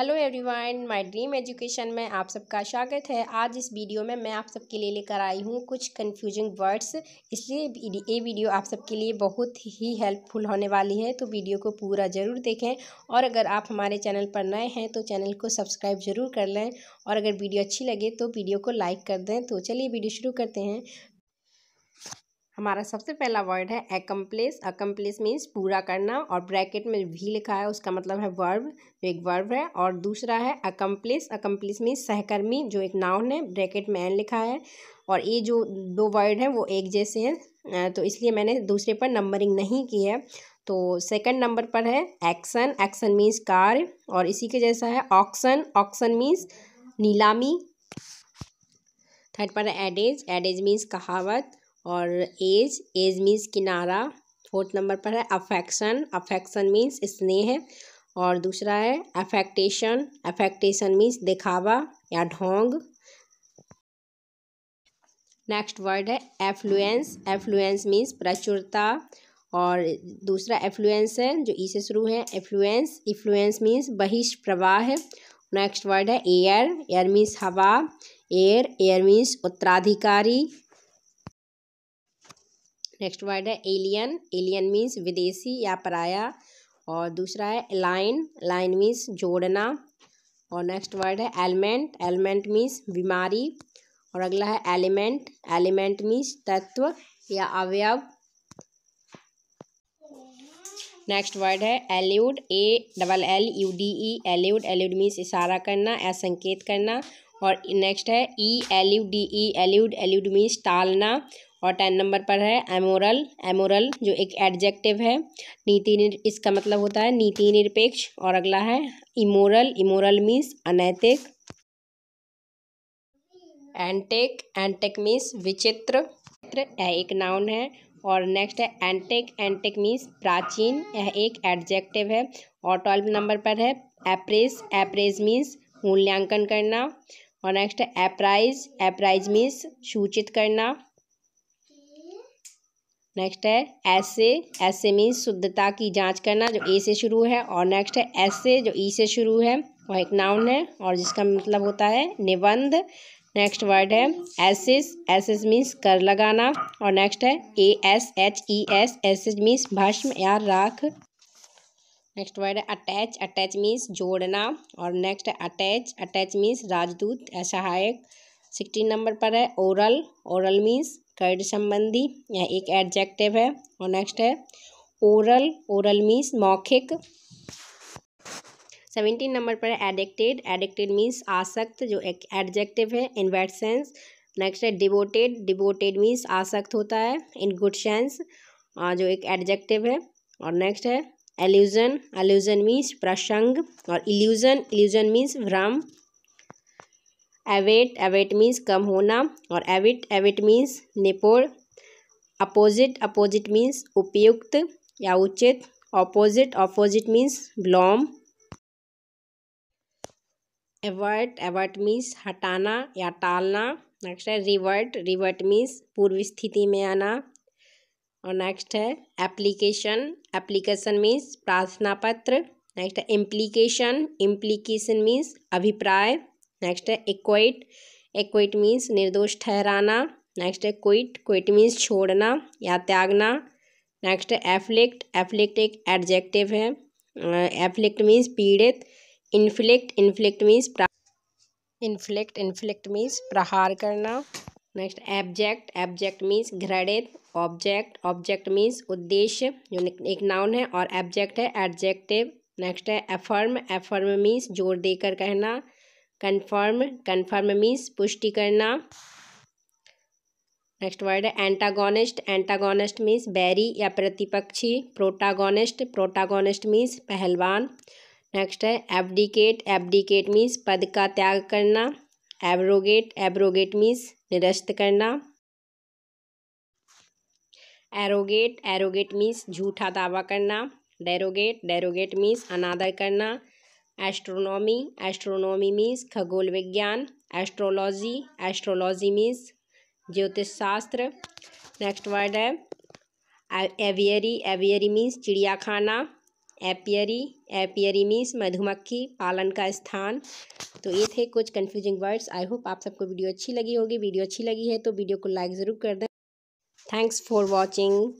Hello everyone, my dream education में आप सबका स्वागत है। आज इस वीडियो में मैं आप सबके लिए लेकर आई हूँ कुछ कंफ्यूजिंग वर्ड्स इसलिए ये वीडियो आप सबके लिए बहुत ही हेल्पफुल होने वाली है तो वीडियो को पूरा ज़रूर देखें। और अगर आप हमारे चैनल पर नए हैं तो चैनल को सब्सक्राइब ज़रूर कर लें। और अगर वीडियो अच्छी लगे तो वीडियो को लाइक कर दें। तो चलिए वीडियो शुरू करते हैं। हमारा सबसे पहला वर्ड है एकम्प्लेस अकम्प्लेस मीन्स पूरा करना और ब्रैकेट में भी लिखा है, उसका मतलब है वर्ब जो एक वर्ब है, और दूसरा है अकम्प्लेस अकम्प्लेस मीन्स सहकर्मी, जो एक नाउन है ब्रैकेट में एन लिखा है, और ये जो दो वर्ड हैं, वो एक जैसे हैं तो इसलिए मैंने दूसरे पर नंबरिंग नहीं की है तो सेकंड नंबर पर है एक्शन एक्शन मीन्स कार और इसी के जैसा है ऑक्सन ऑक्सन मीन्स नीलामी. थर्ड पर है एडेज एडेज मीन्स कहावत. और एज एज मीन्स किनारा फोर्थ नंबर पर है अफेक्शन अफेक्शन मीन्स स्नेह, और दूसरा है अफेक्टेशन अफेक्टेशन मीन्स दिखावा या ढोंग। नेक्स्ट वर्ड है एफ्लुएंस एफ्लुएंस मीन्स प्रचुरता, और दूसरा एफ्लुएंस है जो ई से शुरू है एफ्लुएंस इफ्लुएंस मीन्स बहिष प्रवाह नेक्स्ट वर्ड है एयर एयर मीन्स हवा एयर एयर मीन्स उत्तराधिकारी। नेक्स्ट वर्ड है एलियन। एलियन मीन्स विदेशी या पराया। और दूसरा है लाइन। लाइन मीन्स जोड़ना। और नेक्स्ट वर्ड है एलिमेंट। एलिमेंट मीन्स बीमारी। और अगला है एलिमेंट। एलिमेंट मीन्स तत्व या अवयव। नेक्स्ट वर्ड है allude. A double L U D E. Allude. Allude means इशारा करना या संकेत करना। और नेक्स्ट है E L U D E. Elude. Elude means टालना। और टेन नंबर पर है एमोरल एमोरल जो एक एडजेक्टिव है, नीति इसका मतलब होता है नीति निरपेक्ष. और अगला है इमोरल इमोरल मीन्स अनैतिक. एंटेक एंटेक मीन्स विचित्र. यह एक नाउन है. और नेक्स्ट है एंटेक एंटेक मीन्स प्राचीन. यह एक एडजेक्टिव है. और ट्वेल्व नंबर पर है एप्रेस एप्रेज मीन्स मूल्यांकन करना. और नेक्स्ट है एप्राइज एप्राइज मीन्स सूचित करना. नेक्स्ट है, ऐसे ऐसे मीन्स शुद्धता की जाँच करना जो ए से शुरू है और नेक्स्ट है, ऐसे जो ई से शुरू है, वह एक नाउन है और जिसका मतलब होता है निबंध। नेक्स्ट वर्ड है एसिस एसिस मीन्स कर लगाना और नेक्स्ट है A S H E S ashes means भस्म या राख। नेक्स्ट वर्ड है अटैच अटैच मीन्स जोड़ना और नेक्स्ट है अटैच अटैच मीन्स राजदूत या सहायक। सिक्सटीन नंबर पर है ओरल ओरल मीन्स कर्ड संबंधी यह एक एडजेक्टिव है, और नेक्स्ट है ओरल ओरल मीन्स मौखिक। सेवेंटीन नंबर पर है एडिक्टेड एडिक्टेड मीन्स आसक्त, जो एक एडजेक्टिव है इन वेट सेंस नेक्स्ट है डिवोटेड डिवोटेड मीन्स आसक्त होता है इन गुड सेंस जो एक एडजेक्टिव है। और नेक्स्ट है एल्यूजन एल्यूजन मीन्स प्रसंग, और इल्यूजन इल्यूजन मीन्स भ्रम। एवेट एवेट मीन्स कम होना और एविट एविट मीन्स निपुण अपोजिट अपोजिट मीन्स उपयुक्त या उचित ऑपोजिट ऑपोजिट मीन्स ब्लॉम एवर्ट एवर्ट मीन्स हटाना या टालना नेक्स्ट है रिवर्ट रिवर्ट मीन्स पूर्व स्थिति में आना और नेक्स्ट है एप्लीकेशन एप्लीकेशन मीन्स प्रार्थना पत्र नेक्स्ट है इम्प्लीकेशन इम्प्लीकेशन मीन्स अभिप्राय नेक्स्ट है इक्वाइट इक्वाइट मीन्स निर्दोष ठहराना. नेक्स्ट है क्विट क्विट मीन्स छोड़ना या त्यागना. नेक्स्ट है एफ्लिक्ट एफ्लिक्ट एक एडजेक्टिव है. एफ्लिक्ट मीन्स पीड़ित. Inflict inflict means inflict inflict means प्रहार करना. नेक्स्ट एब्जेक्ट एब्जेक्ट मीन्स घृणित. ऑब्जेक्ट ऑब्जेक्ट मीन्स उद्देश्य, जो एक नाउन है, और एब्जेक्ट है एडजेक्टिव नेक्स्ट है एफर्म एफर्म मीन्स ज़ोर देकर कहना. कन्फर्म कन्फर्म मीन्स पुष्टि करना। नेक्स्ट वर्ड है एंटागोनिस्ट एंटागोनिस्ट मीन्स बैरी या प्रतिपक्षी। प्रोटागोनिस्ट प्रोटागोनिस्ट मीन्स पहलवान। नेक्स्ट है एबडिकेट एबडिकेट मीन्स पद का त्याग करना। एब्रोगेट एब्रोगेट मीन्स निरस्त करना। एरोगेट एरोगेट मीन्स झूठा दावा करना। डेरोगेट डेरोगेट मीन्स अनादर करना। एस्ट्रोनॉमी एस्ट्रोनॉमी मीन्स खगोल विज्ञान एस्ट्रोलॉजी एस्ट्रोलॉजी मीन्स ज्योतिष शास्त्र नेक्स्ट वर्ड है एवियरी एवियरी मीन्स चिड़ियाखाना एपियरी एपियरी मीन्स मधुमक्खी, पालन का स्थान. तो ये थे कुछ कन्फ्यूजिंग वर्ड्स आई होप आप सबको वीडियो अच्छी लगी होगी. वीडियो अच्छी लगी है तो वीडियो को लाइक ज़रूर कर दें. Thanks for watching